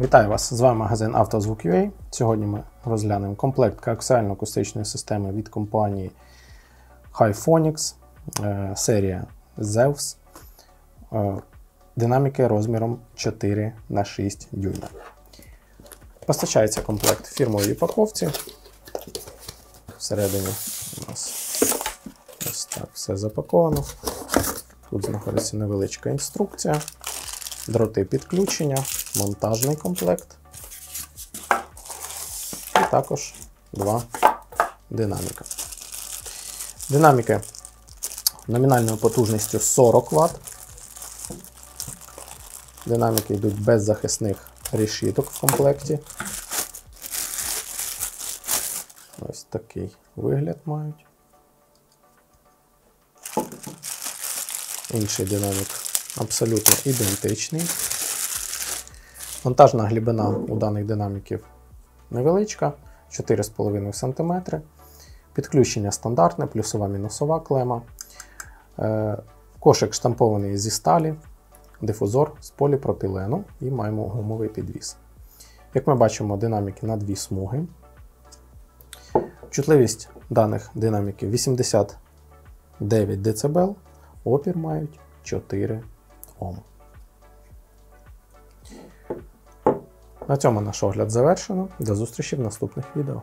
Вітаю вас! З вами магазин «Автозвук.UA». Сьогодні ми розглянемо комплект коаксіально-акустичної системи від компанії Hyphonics, е, серія Zeus. Е, Динаміки розміром 4 на 6 дюйма. Постачається комплект фірмовій упаковці. Всередині у нас ось так все запаковано. Тут знаходиться невеличка інструкція, дроти підключення, монтажний комплект. І також два динаміка. Динаміки номінальною потужністю 40 Вт. Динаміки йдуть без захисних решіток в комплекті. Ось такий вигляд мають. Інший динамік абсолютно ідентичний. Монтажна глибина у даних динаміків невеличка, 4,5 см. Підключення стандартне, плюсова мінусова клема. Е, кошик штампований зі сталі, дифузор з поліпропілену і маємо гумовий підвіс. Як ми бачимо, динаміки на дві смуги. Чутливість даних динаміків 89 дБ, опір мають 4 Ом. На цьому наш огляд завершено. До зустрічі в наступних відео.